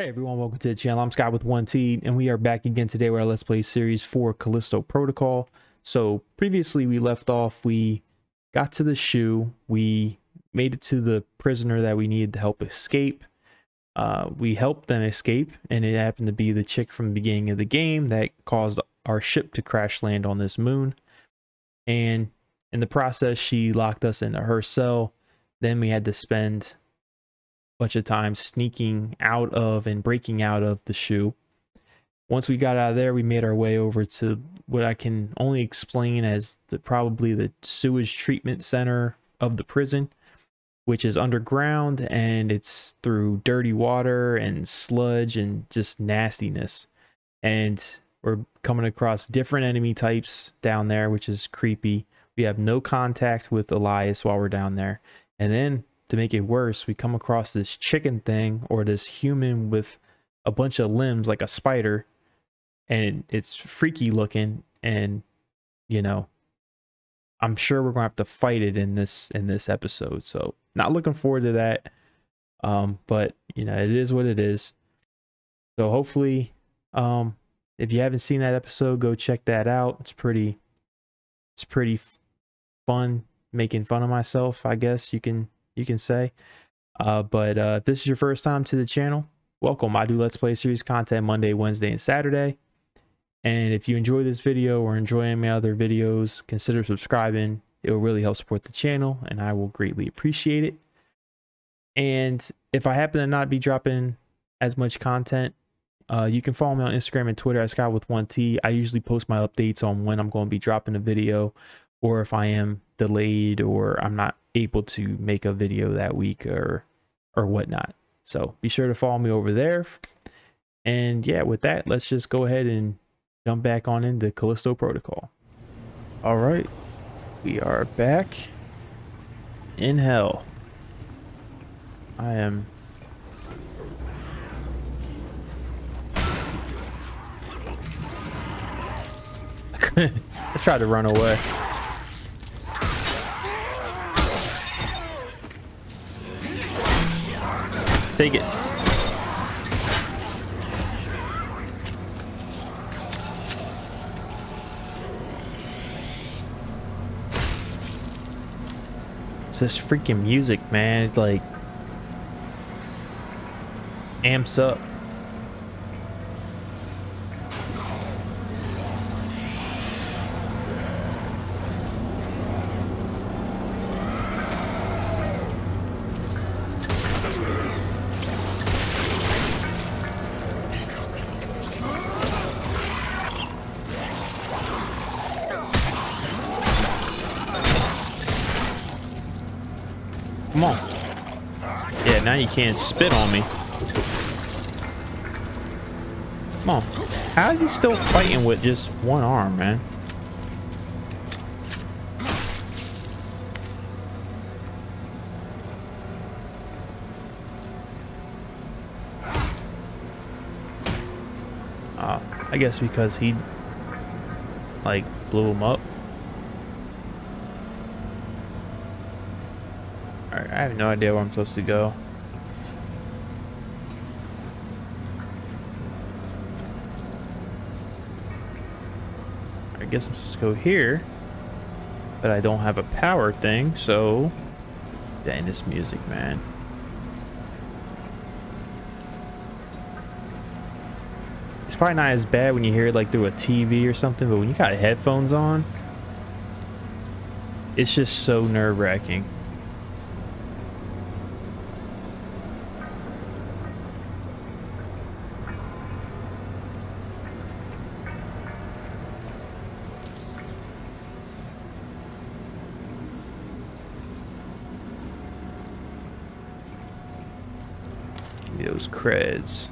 Hey everyone, welcome to the channel. I'm Scot with 1T, and we are back again today with our Let's Play series for Callisto Protocol. So previously we left off, we got to the shoe, we made it to the prisoner that we needed to help escape. Uh, we helped them escape, and it happened to be the chick from the beginning of the game that caused our ship to crash land on this moon. And in the process, she locked us into her cell. Then we had to spend bunch of times sneaking out of and breaking out of the shoe. Once we got out of there, we made our way over to what I can only explain as the probably the sewage treatment center of the prison, which is underground and it's through dirty water and sludge and just nastiness. And we're coming across different enemy types down there, which is creepy. We have no contact with Elias while we're down there. And then to make it worse, we come across this chicken thing or this human with a bunch of limbs like a spider and it's freaky looking and you know I'm sure we're going to have to fight it in this in this episode. So, not looking forward to that. Um but, you know, it is what it is. So, hopefully um if you haven't seen that episode, go check that out. It's pretty it's pretty fun making fun of myself, I guess you can you can say. Uh, but uh, if this is your first time to the channel, welcome. I do Let's Play series content Monday, Wednesday, and Saturday. And if you enjoy this video or enjoy any other videos, consider subscribing. It will really help support the channel, and I will greatly appreciate it. And if I happen to not be dropping as much content, uh, you can follow me on Instagram and Twitter at Scot with 1T. I usually post my updates on when I'm going to be dropping a video or if I am delayed or I'm not able to make a video that week or or whatnot. So be sure to follow me over there. And yeah, with that, let's just go ahead and jump back on into Callisto Protocol. All right, we are back in hell. I am I tried to run away. Take it. It's this freaking music, man. It like amps up. Can't spit on me. Come on. How is he still fighting with just one arm, man? Uh, I guess because he, like, blew him up. Alright, I have no idea where I'm supposed to go. Guess I'm supposed to go here. But I don't have a power thing, so... Dang, this music, man. It's probably not as bad when you hear it like through a TV or something, but when you got headphones on, it's just so nerve-wracking. those creds.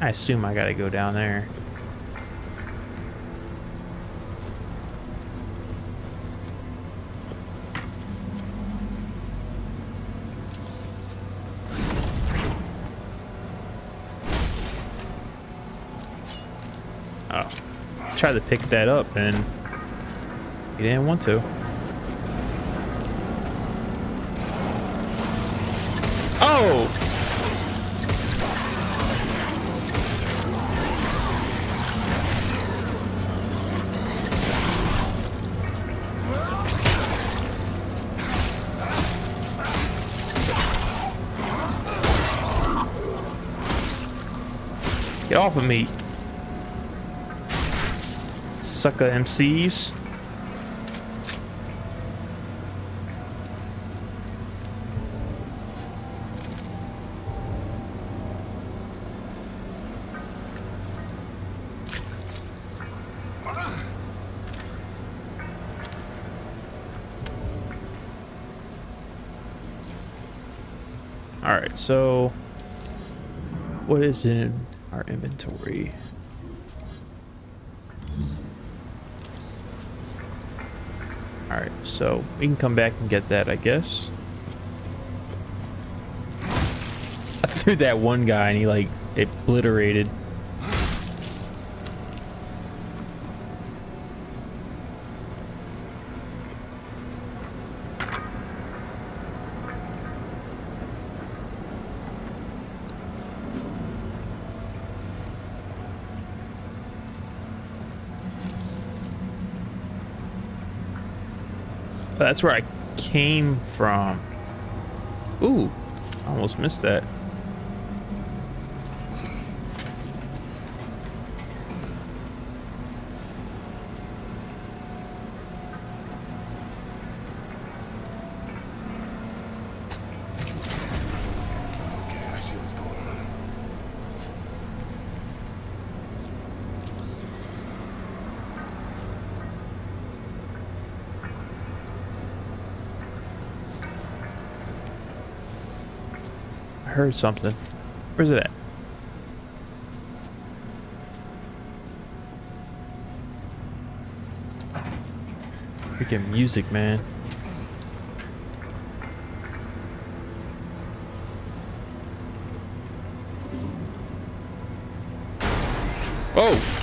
I assume I gotta go down there. Oh. Tried to pick that up and he didn't want to. Of me. Sucker MCs. All right, so what is in our inventory? All right, so we can come back and get that, I guess. I threw that one guy and he like obliterated That's where I came from. Ooh, almost missed that. Heard something. Where's it at? Freaking music, man. Oh!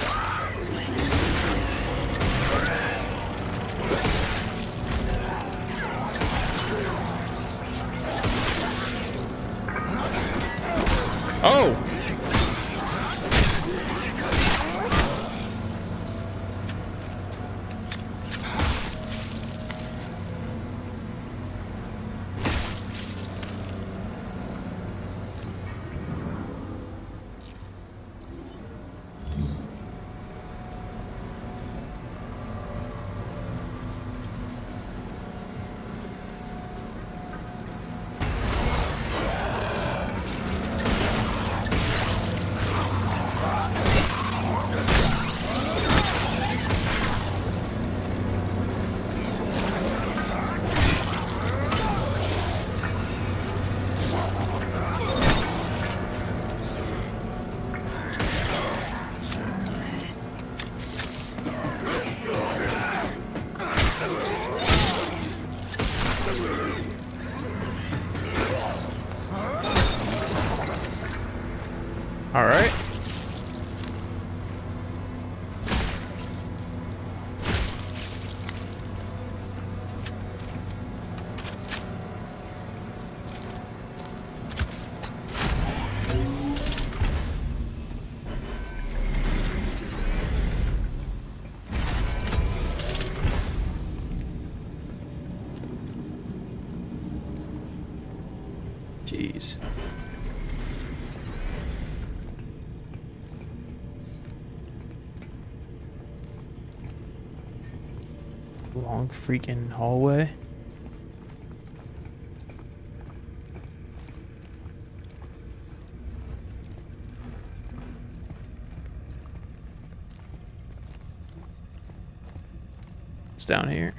Long freaking hallway. It's down here.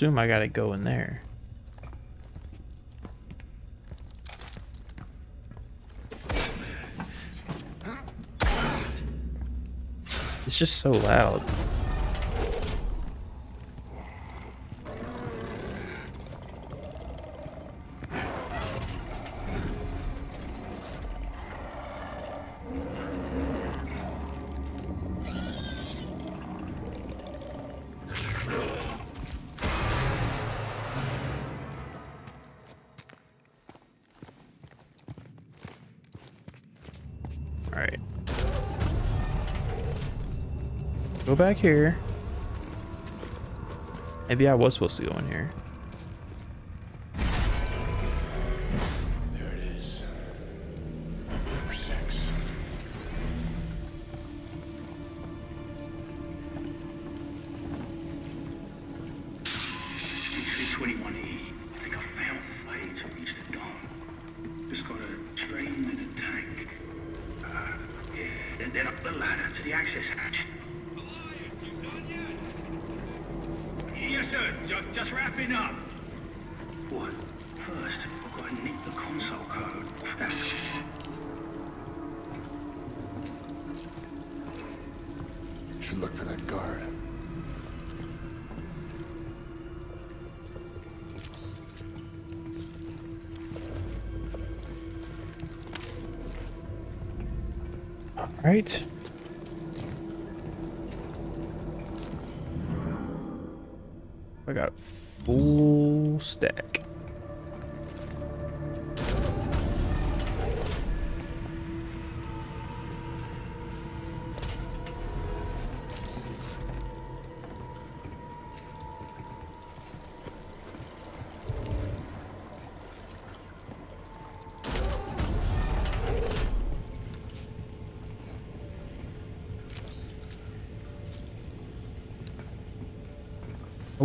Assume I gotta go in there. It's just so loud. Back here. Maybe I was supposed to go in here. There it is. Number six. Twenty-one E. I think I found a way to reach the dome. Just gotta drain the tank. Uh, yeah, and then up the ladder to the access hatch. Just, just wrapping up. What? First, I've got to nick the console code off that. Should look for that guard. All right.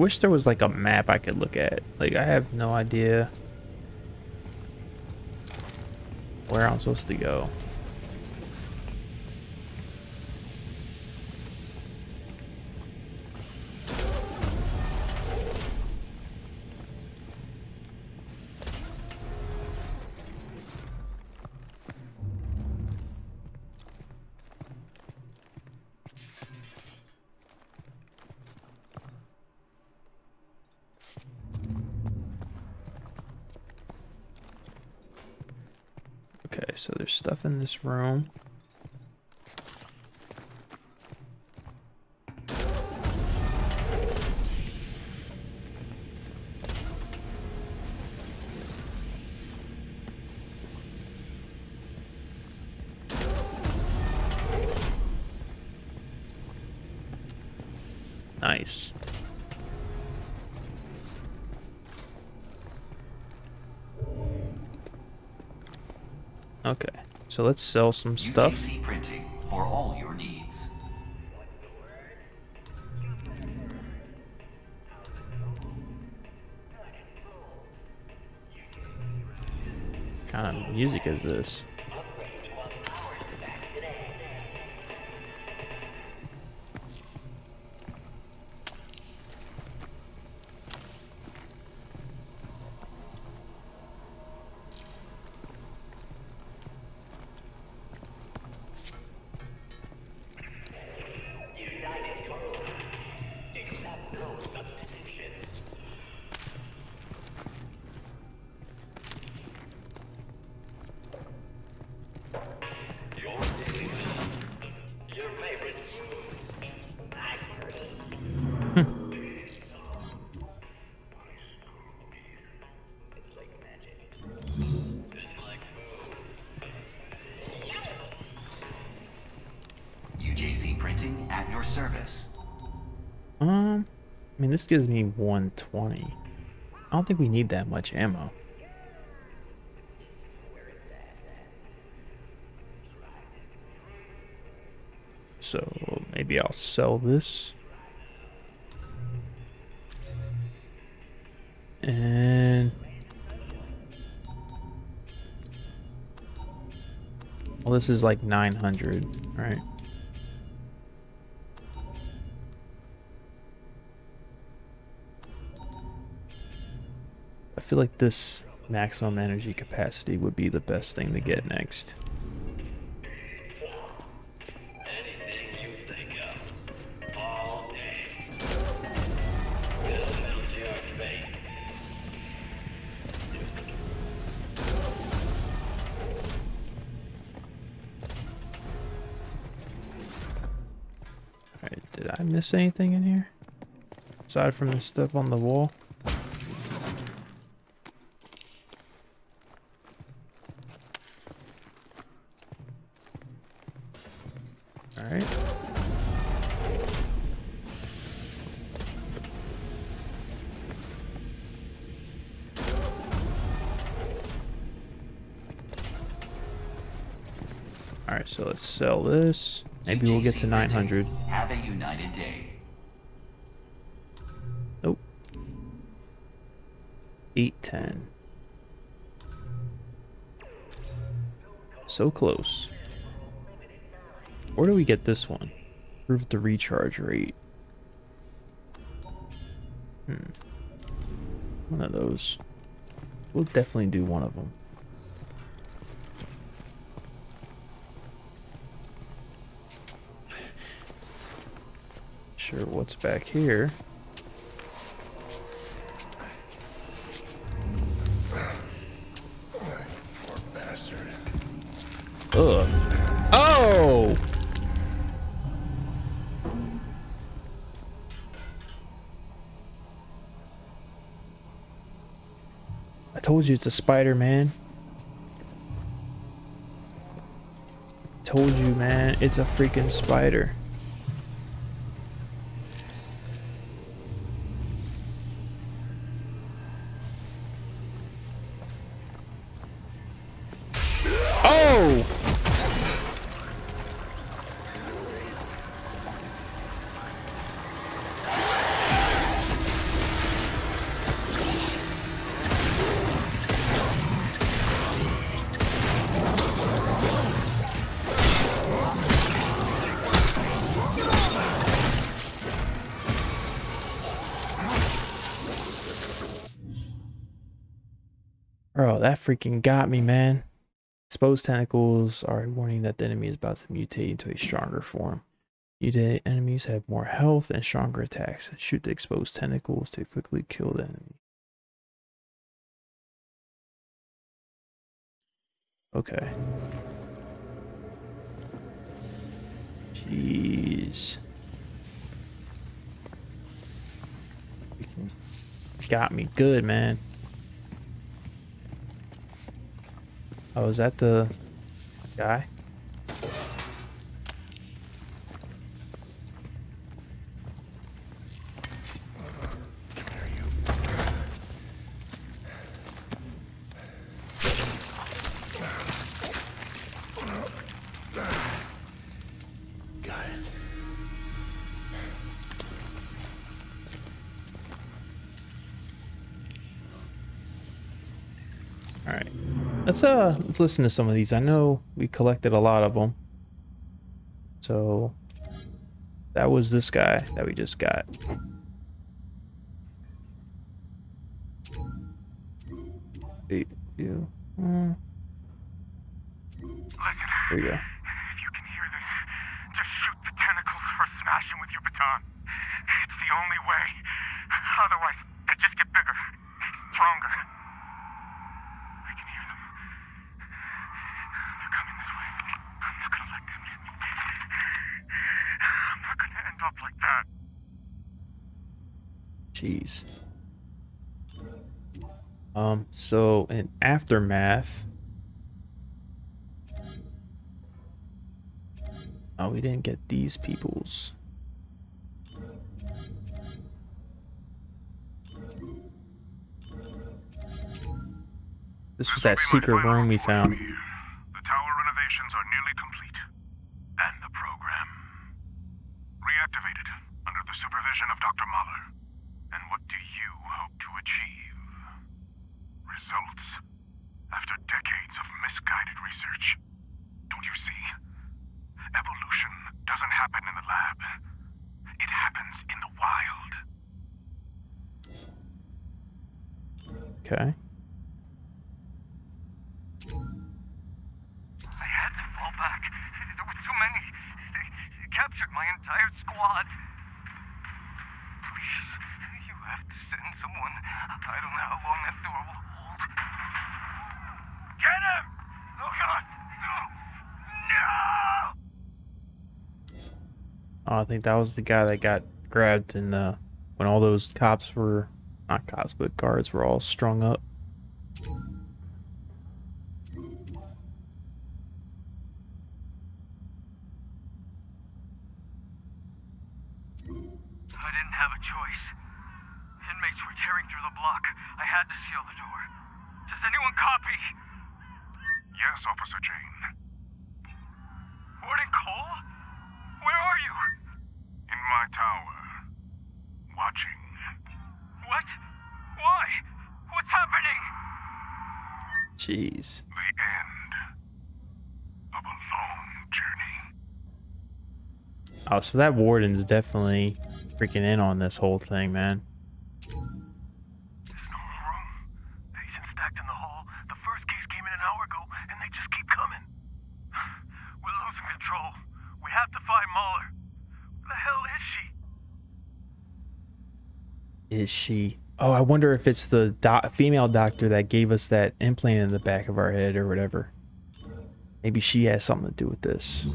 Wish there was like a map I could look at. Like I have no idea where I'm supposed to go. Okay, so there's stuff in this room. So let's sell some stuff. UJC printing for all your needs. kind of music is this? 120. I don't think we need that much ammo. So maybe I'll sell this. And well, this is like 900, right? Feel like this maximum energy capacity would be the best thing to get next. Alright, did I miss anything in here? Aside from the stuff on the wall? Let's sell this. Maybe we'll get to 900. Have a united day. Nope. 810. So close. Where do we get this one? Prove the recharge rate. Hmm. One of those. We'll definitely do one of them. Sure, what's back here? Ugh. Oh! I told you it's a spider, man. Told you, man. It's a freaking spider. Freaking got me, man. Exposed tentacles are a warning that the enemy is about to mutate into a stronger form. Mutated enemies have more health and stronger attacks. Shoot the exposed tentacles to quickly kill the enemy. Okay. Jeez. Got me good, man. Oh, is that the guy? Let's uh let's listen to some of these. I know we collected a lot of them. So that was this guy that we just got. Eight, two, mm. Listen, There we go. if you can hear this, just shoot the tentacles or smash them with your baton. It's the only way. Otherwise, they just get bigger, stronger. I can hear them. They're coming this way. I'm not gonna let them get me. I'm not gonna end up like that. Jeez. Um, so in Aftermath. Oh, we didn't get these peoples. This was that secret room we found. The tower renovations are nearly complete. And the program. Reactivated under the supervision of Dr. Mahler. And what do you hope to achieve? Results. After decades of misguided research. Don't you see? Evolution doesn't happen in the lab. It happens in the wild. Okay. I had to fall back. There were too many. They captured my entire squad. Please, you have to send someone. I don't know how long that door will hold. Get him! Oh God! No! Oh, I think that was the guy that got grabbed in the when all those cops were not cops but guards were all strung up. I didn't have a choice. Inmates were tearing through the block. I had to seal the door. Does anyone copy? Yes, Officer Jane. Jeez. The end of a long journey. Oh, so that warden's definitely freaking in on this whole thing, man. There's no room. Patients stacked in the hall. The first case came in an hour ago, and they just keep coming. We're losing control. We have to find Mahler. Where the hell is she? Is she? Oh, I wonder if it's the doc- female doctor that gave us that implant in the back of our head or whatever. Maybe she has something to do with this.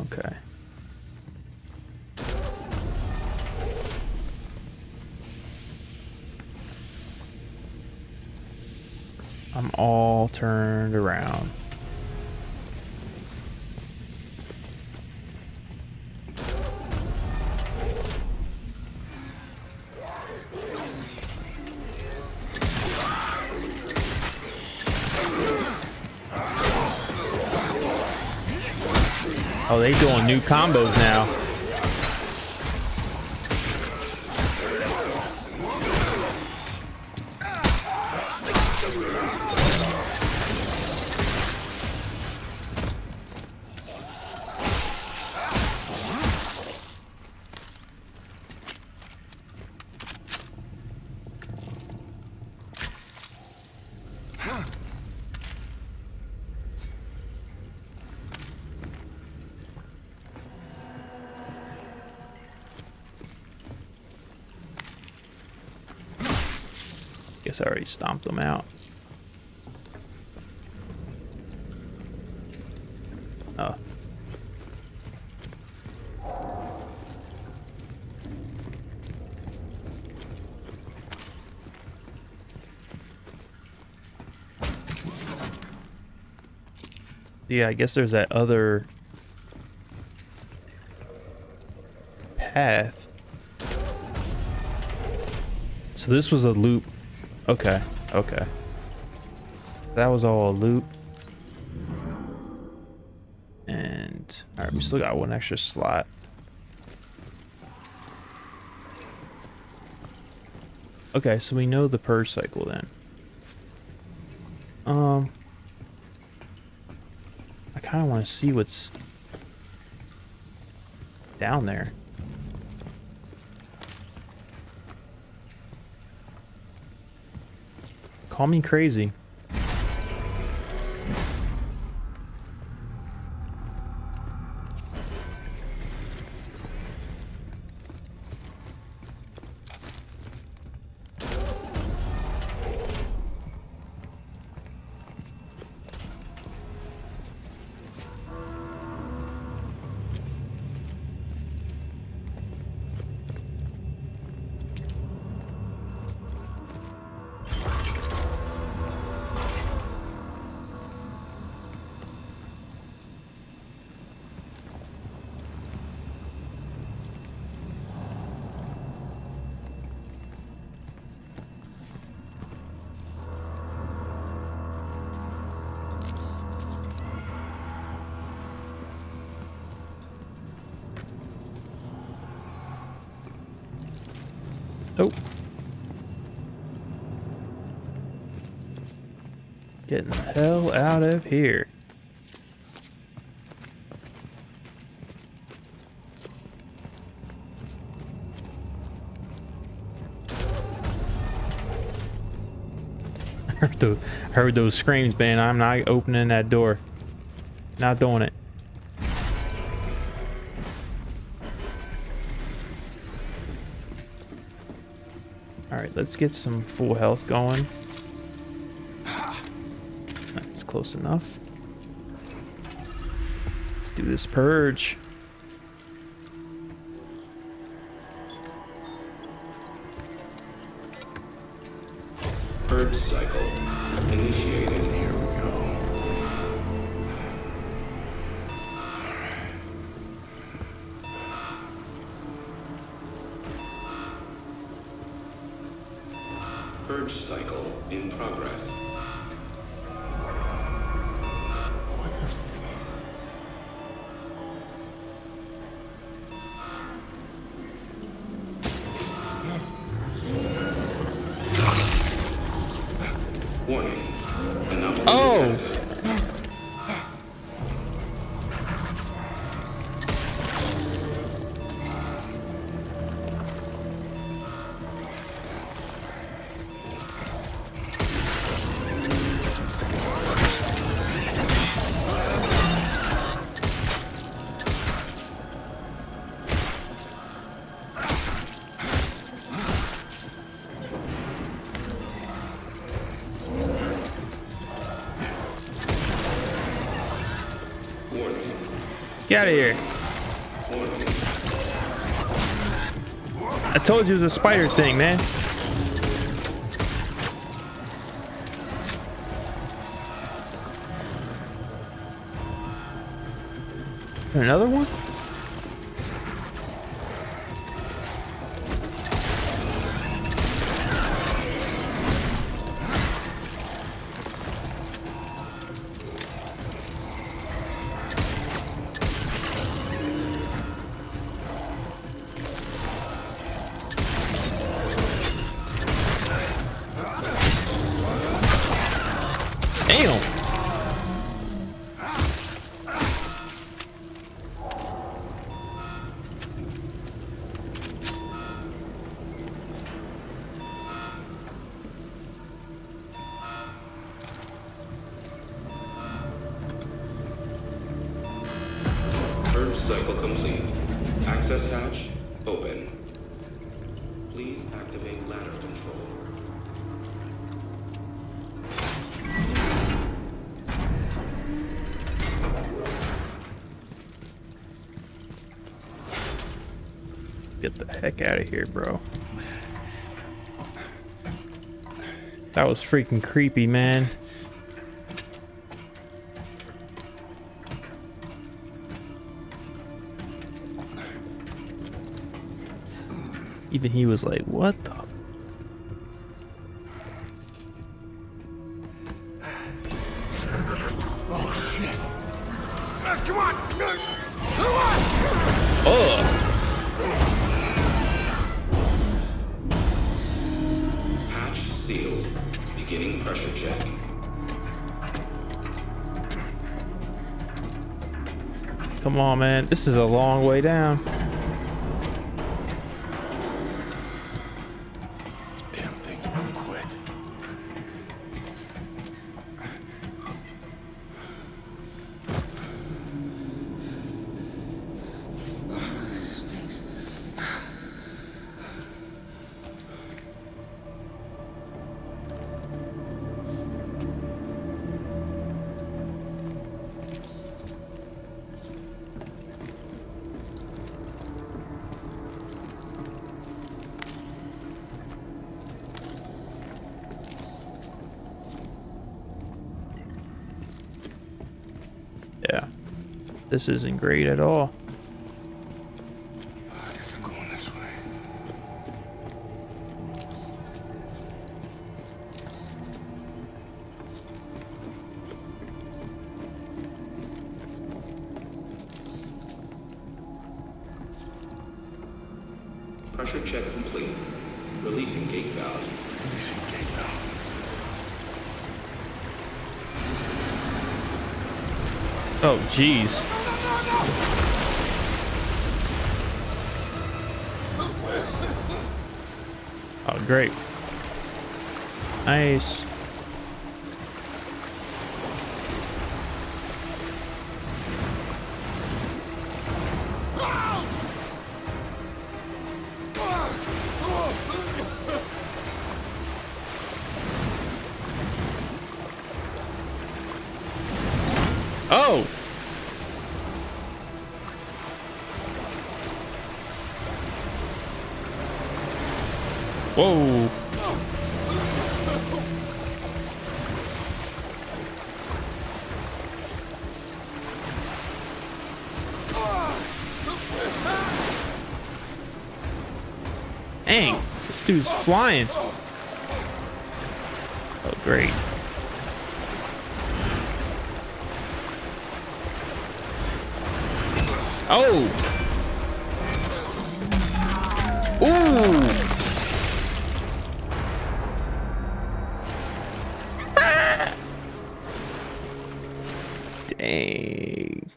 Okay. I'm all turned around. Oh, they doing new combos now. Guess I already stomped them out. Oh. Yeah, I guess there's that other path. So this was a loop. Okay, okay. That was all a loop. And alright, we still got one extra slot. Okay, so we know the purge cycle then. Um I kinda wanna see what's down there. Call me crazy. Here. Heard, the, heard those screams, man. I'm not opening that door. Not doing it. Alright, let's get some full health going. Close enough. Let's do this purge. Purge cycle initiated. Here we go. Purge cycle in progress. Out of here. I told you it was a spider thing, man. Another one? Cycle complete. Access hatch open. Please activate ladder control. Get the heck out of here, bro. That was freaking creepy, man. Even he was like, what the? Hatch sealed. Beginning pressure check. Come on, man. This is a long way down. Yeah. This isn't great at all. Jeez. Oh, great. Nice. flying. Oh, great. Oh! Ooh! Dang.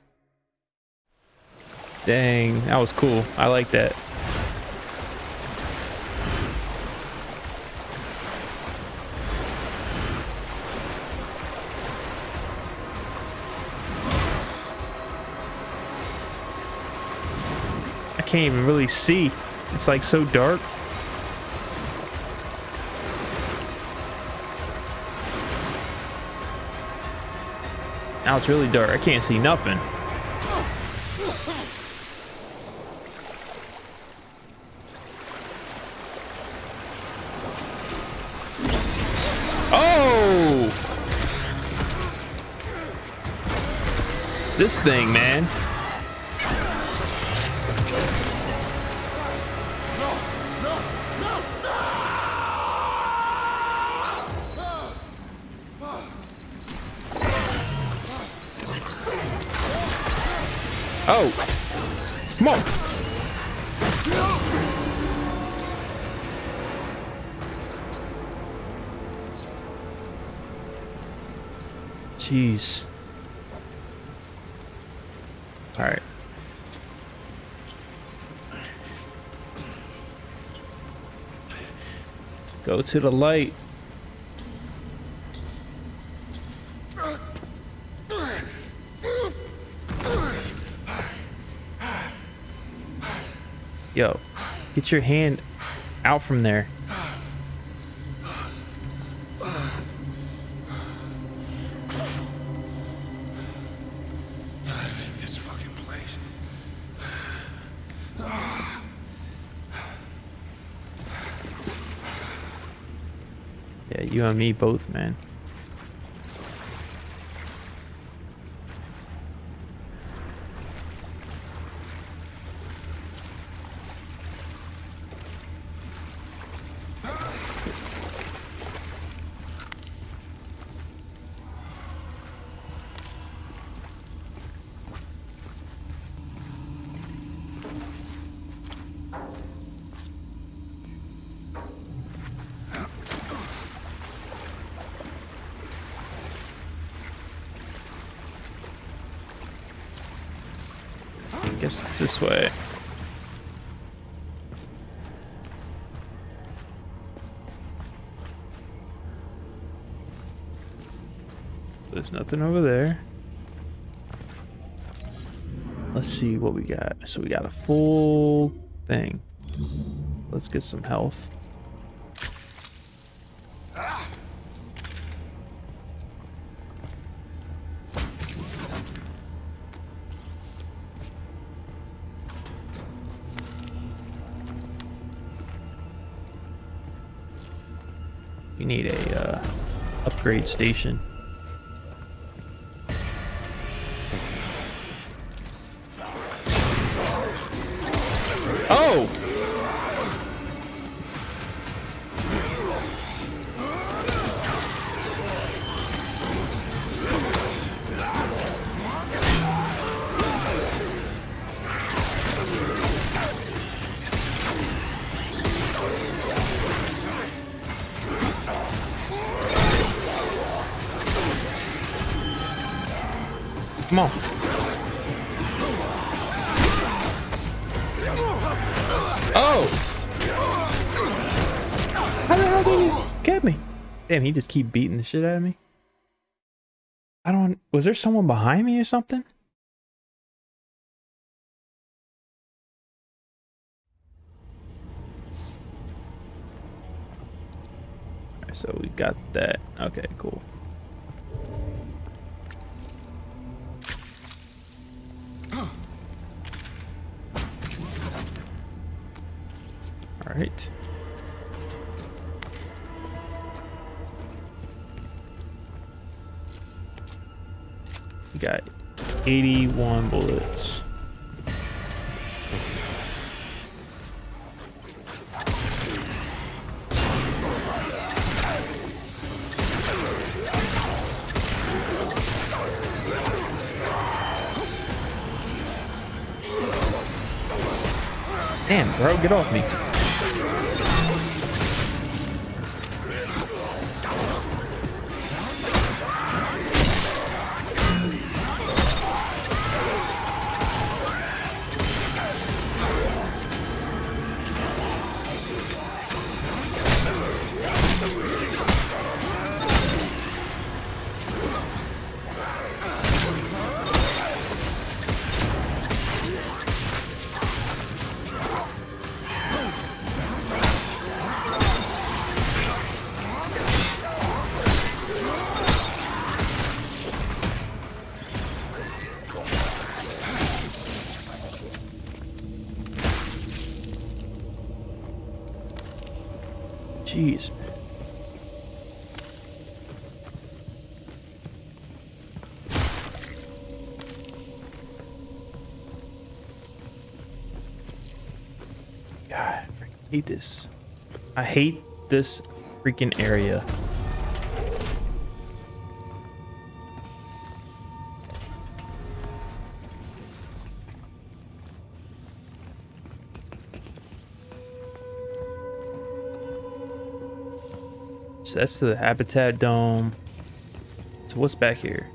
Dang, that was cool. I like that. Can't even really see. It's like so dark. Now it's really dark. I can't see nothing. Oh! This thing, man. To the light. Yo, get your hand out from there. Yeah, you and me both, man. I guess it's this way. There's nothing over there. Let's see what we got. So we got a full thing. Let's get some health. Station. Come on. Oh! How the hell did he get me? Damn, he just keep beating the shit out of me. I don't. Was there someone behind me or something? So we got that. Okay, cool. All right. We got 81 bullets. Damn, bro, get off me. Jeez. God, I hate this. I hate this freaking area. That's the habitat dome. So what's back here?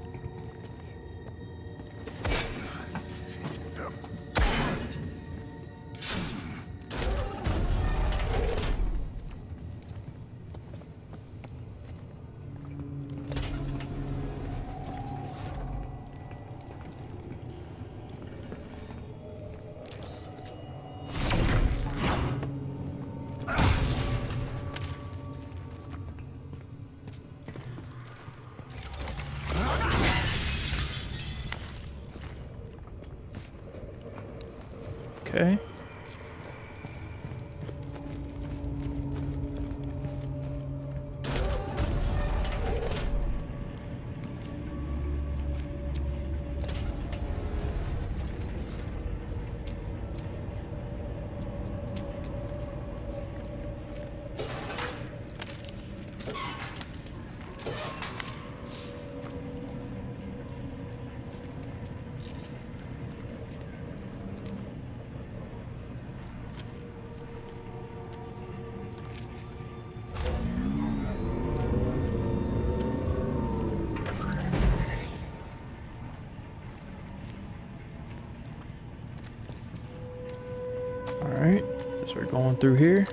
We're going through here.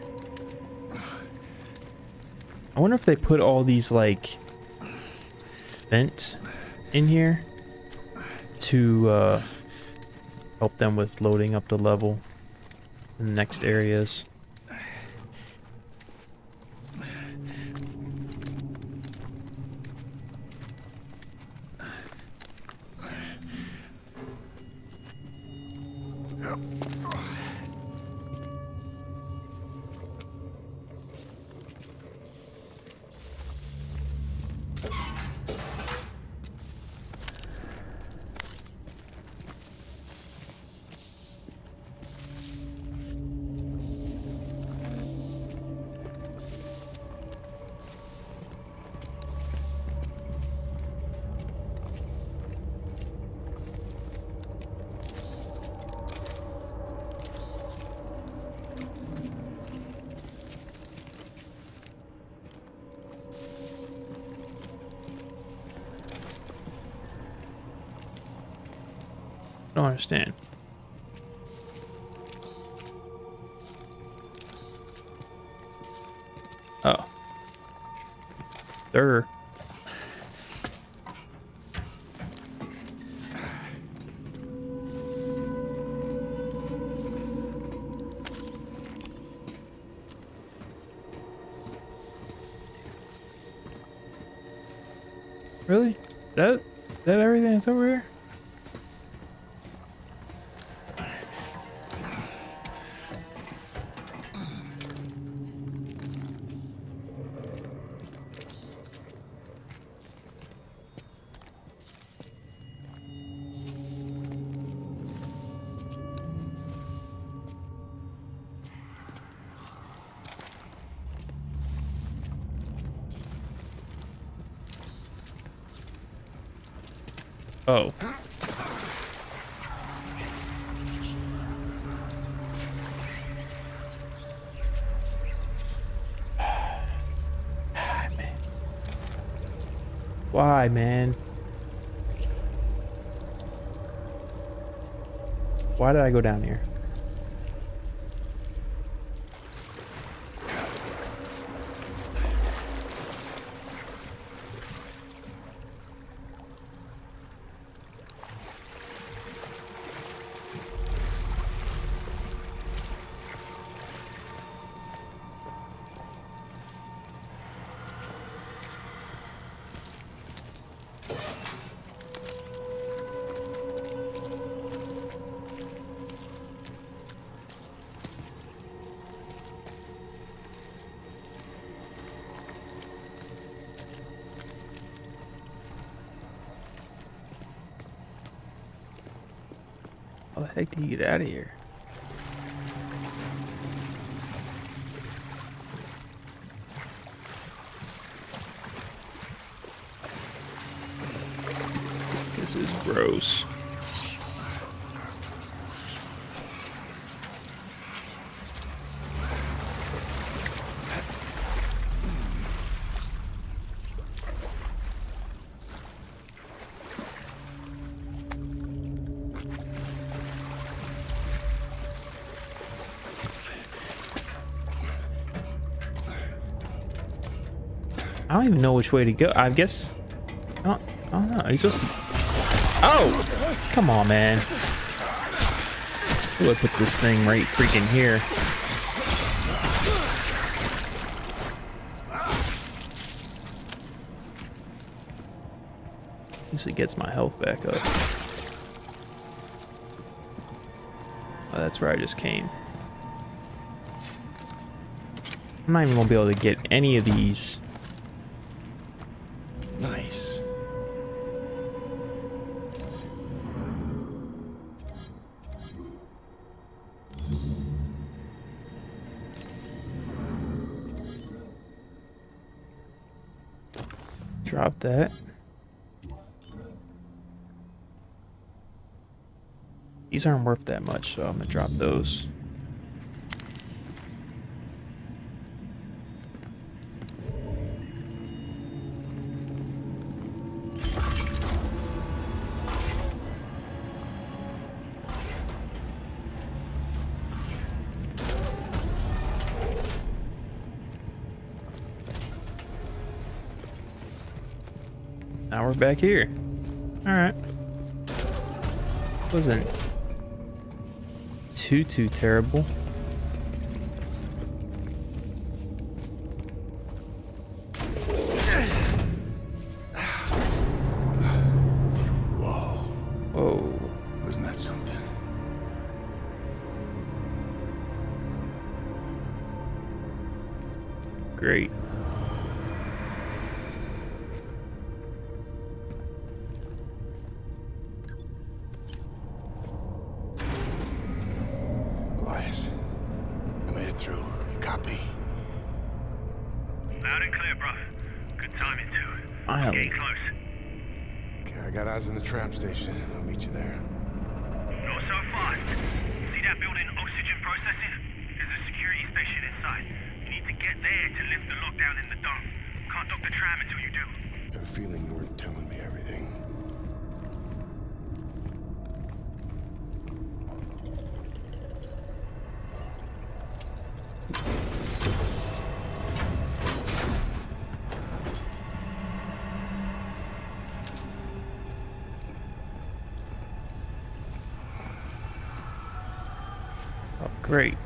I wonder if they put all these like vents in here to uh, help them with loading up the level in the next areas. Really? That that everything that's over here? Oh. Why, man? Why did I go down here? Get out of here? Don't even know which way to go. I guess. I don't, I don't. He's supposed to. Oh! Come on, man. We'll put this thing right freaking here. Usually gets my health back up. Oh, that's where I just came. I'm not even gonna be able to get any of these. These aren't worth that much, so I'm gonna drop those. Now we're back here. Alright. Wasn't too, too terrible. Tram station. I'll meet you there. Great.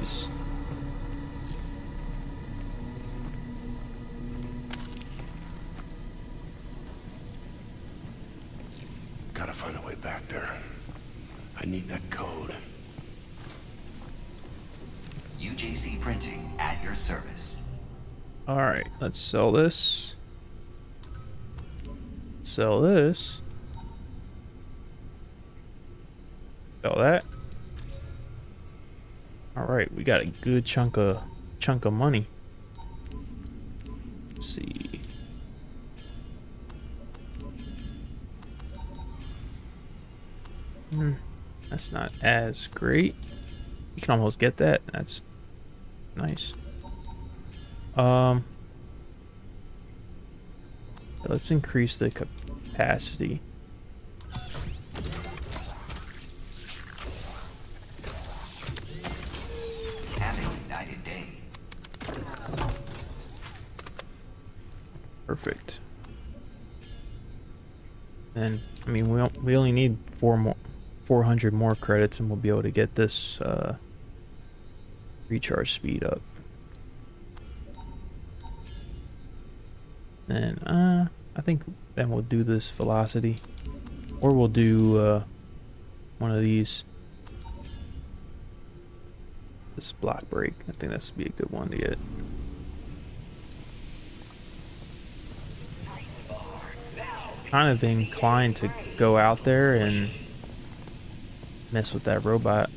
Jeez. Gotta find a way back there. I need that code. UJC Printing at your service. Alright, let's sell this. Sell this. Sell that. Right, we got a good chunk of chunk of money. Let's see. Hmm, that's not as great. You can almost get that. That's nice. Um, let's increase the capacity. Perfect. And I mean, we we only need four more, 400 more credits, and we'll be able to get this uh, recharge speed up. And uh, I think then we'll do this velocity, or we'll do uh, one of these. This block break. I think this would be a good one to get. Kind of inclined to go out there and mess with that robot.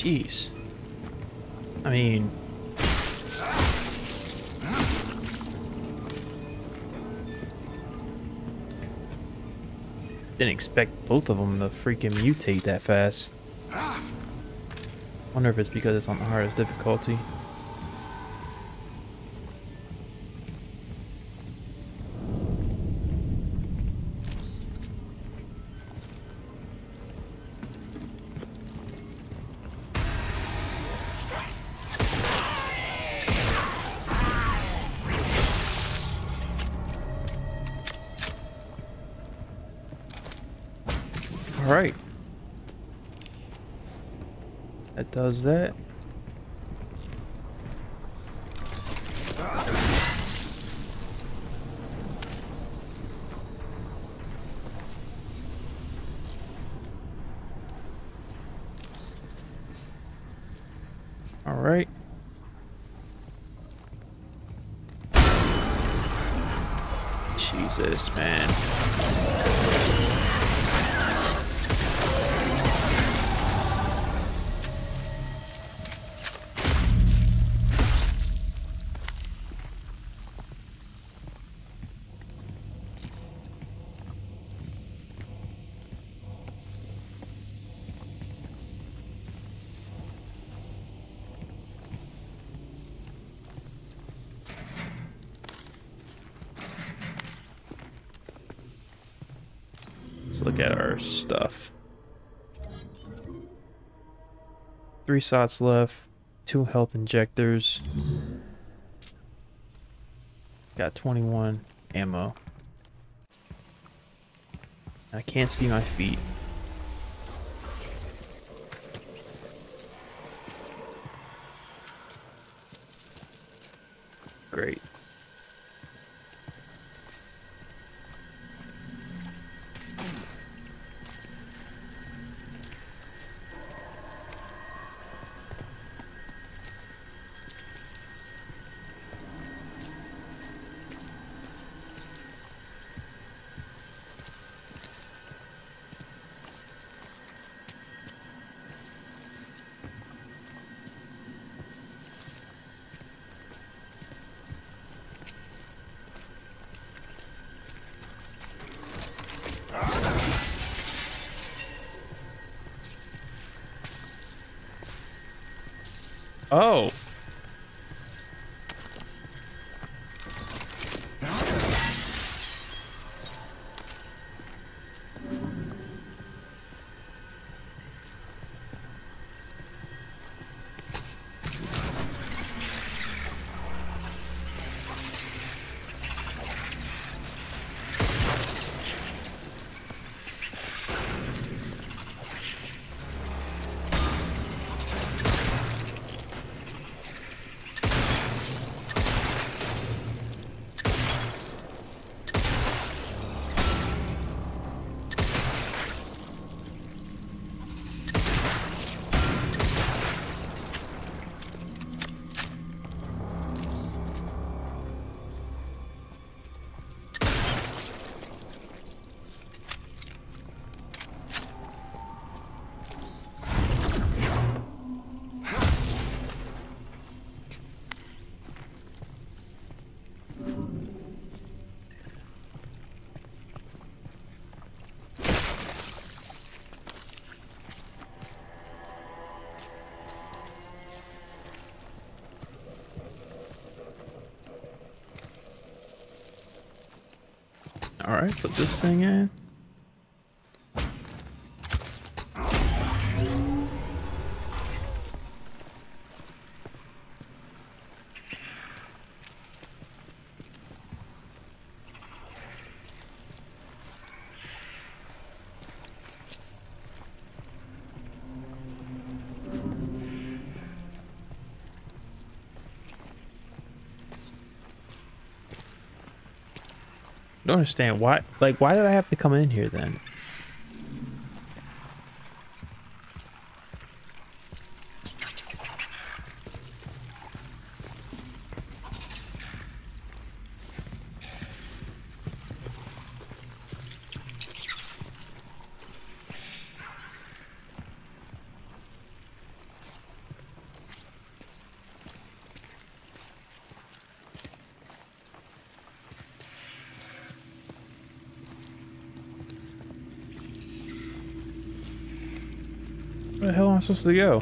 Jeez. I mean... Didn't expect both of them to freaking mutate that fast. Wonder if it's because it's on the hardest difficulty. Does that. Three shots left, two health injectors. Got 21 ammo. I can't see my feet. Great. All right, put this thing in. Don't understand why like why did I have to come in here then? Supposed to go?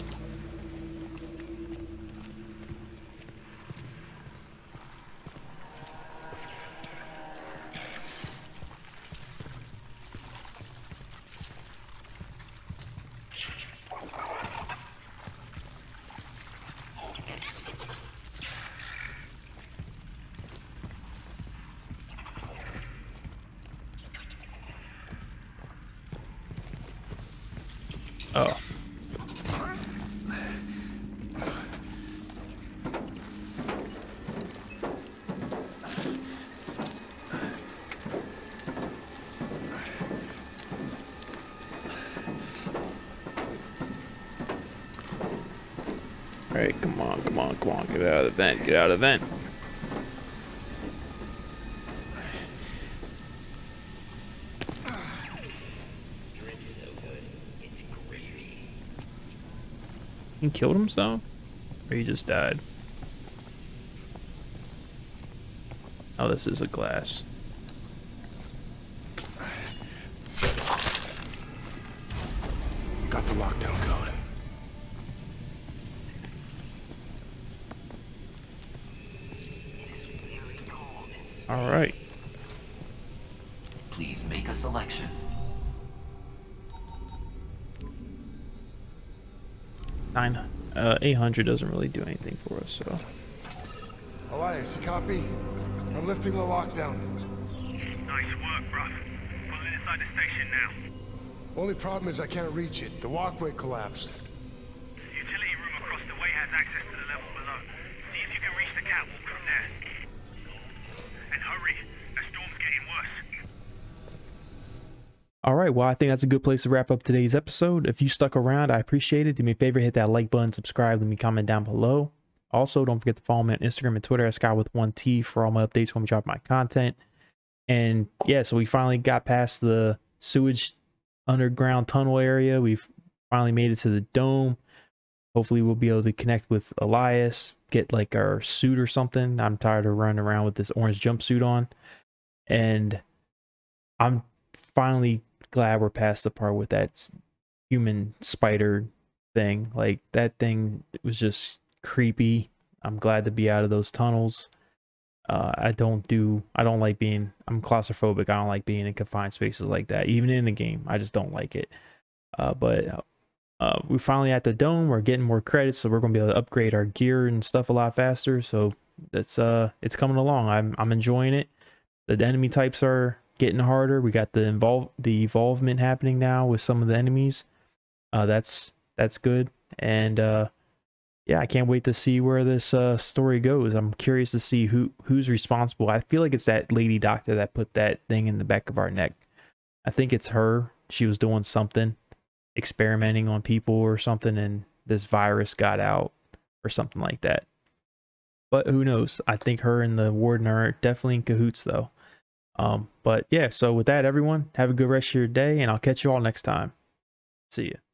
Oh. Alright, come on, come on, get out of the vent, get out of the vent. He killed himself? Or he just died? Oh, this is a glass. 800 doesn't really do anything for us, so. Elias, copy? I'm lifting the lockdown. Nice work, bruv. Pulling inside the station now. Only problem is I can't reach it. The walkway collapsed. The utility room across the way has access to the level below. See if you can reach the catwalk from there. And hurry, the storm's getting worse. All right, well, I think that's a good place to wrap up today's episode. If you stuck around, I appreciate it. Do me a favor, hit that like button, subscribe, leave me a comment down below. Also, don't forget to follow me on Instagram and Twitter at Scot with one T for all my updates when we drop my content. And yeah, so we finally got past the sewage underground tunnel area. We've finally made it to the dome. Hopefully, we'll be able to connect with Elias, get like our suit or something. I'm tired of running around with this orange jumpsuit on. And I'm finally glad we're past the part with that human spider thing. Like that thing was just creepy. I'm glad to be out of those tunnels. Uh, I don't do I don't like being I'm claustrophobic. I don't like being in confined spaces like that. Even in the game, I just don't like it. Uh, but uh, we're finally at the dome. We're getting more credits, so we're gonna be able to upgrade our gear and stuff a lot faster. So that's uh it's coming along. I'm I'm enjoying it. The enemy types are getting harder. We got the involve the evolvement happening now with some of the enemies. Uh, that's that's good. And uh, yeah, I can't wait to see where this uh, story goes. I'm curious to see who who's responsible. I feel like it's that lady doctor that put that thing in the back of our neck. I think it's her. She was doing something, experimenting on people or something, and this virus got out or something like that. But who knows? I think her and the warden are definitely in cahoots, though. Um, but yeah, so with that, everyone, have a good rest of your day, and I'll catch you all next time. See ya.